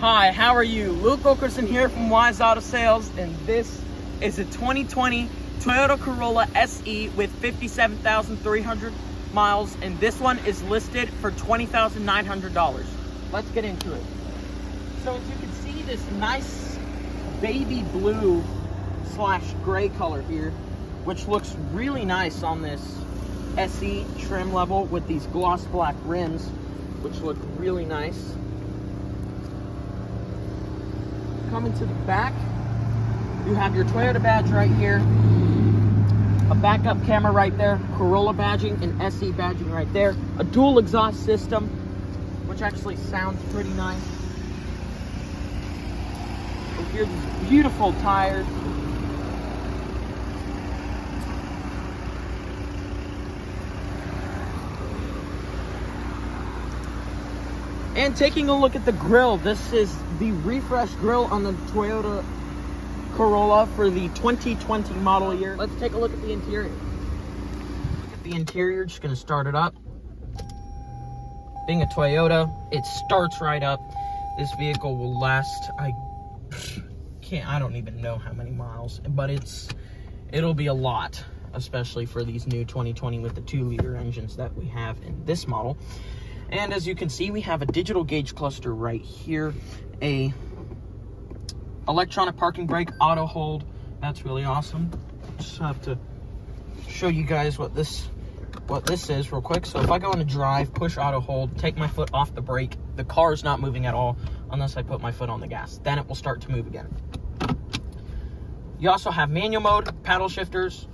Hi, how are you? Luke Wilkerson here from Wise Auto Sales, and this is a 2020 Toyota Corolla SE with 57,300 miles, and this one is listed for $20,900. Let's get into it. So as you can see, this nice baby blue slash gray color here, which looks really nice on this SE trim level with these gloss black rims, which look really nice. Coming to the back, you have your Toyota badge right here, a backup camera right there, Corolla badging and SE badging right there, a dual exhaust system, which actually sounds pretty nice. Here's beautiful tires. And taking a look at the grill, this is the refresh grill on the Toyota Corolla for the 2020 model year. Let's take a look at the interior. Look at the interior, just gonna start it up. Being a Toyota, it starts right up. This vehicle will last, I can't, I don't even know how many miles, but it's, it'll be a lot, especially for these new 2020 with the two liter engines that we have in this model. And as you can see, we have a digital gauge cluster right here, a electronic parking brake auto hold. That's really awesome. Just have to show you guys what this what this is real quick. So if I go into drive, push auto hold, take my foot off the brake, the car is not moving at all unless I put my foot on the gas. Then it will start to move again. You also have manual mode, paddle shifters,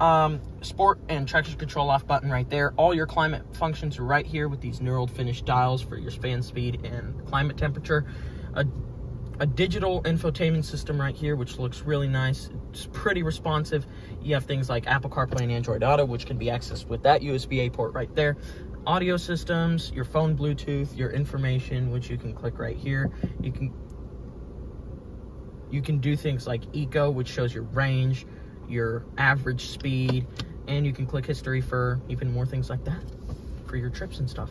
um, sport and traction control off button right there. All your climate functions are right here with these knurled finish dials for your fan speed and climate temperature. A, a digital infotainment system right here, which looks really nice. It's pretty responsive. You have things like Apple CarPlay and Android Auto, which can be accessed with that USB-A port right there. Audio systems, your phone Bluetooth, your information, which you can click right here. You can you can do things like Eco, which shows your range, your average speed, and you can click history for even more things like that for your trips and stuff.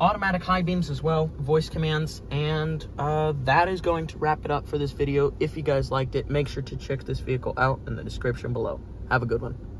Automatic high beams as well, voice commands, and uh, that is going to wrap it up for this video. If you guys liked it, make sure to check this vehicle out in the description below. Have a good one.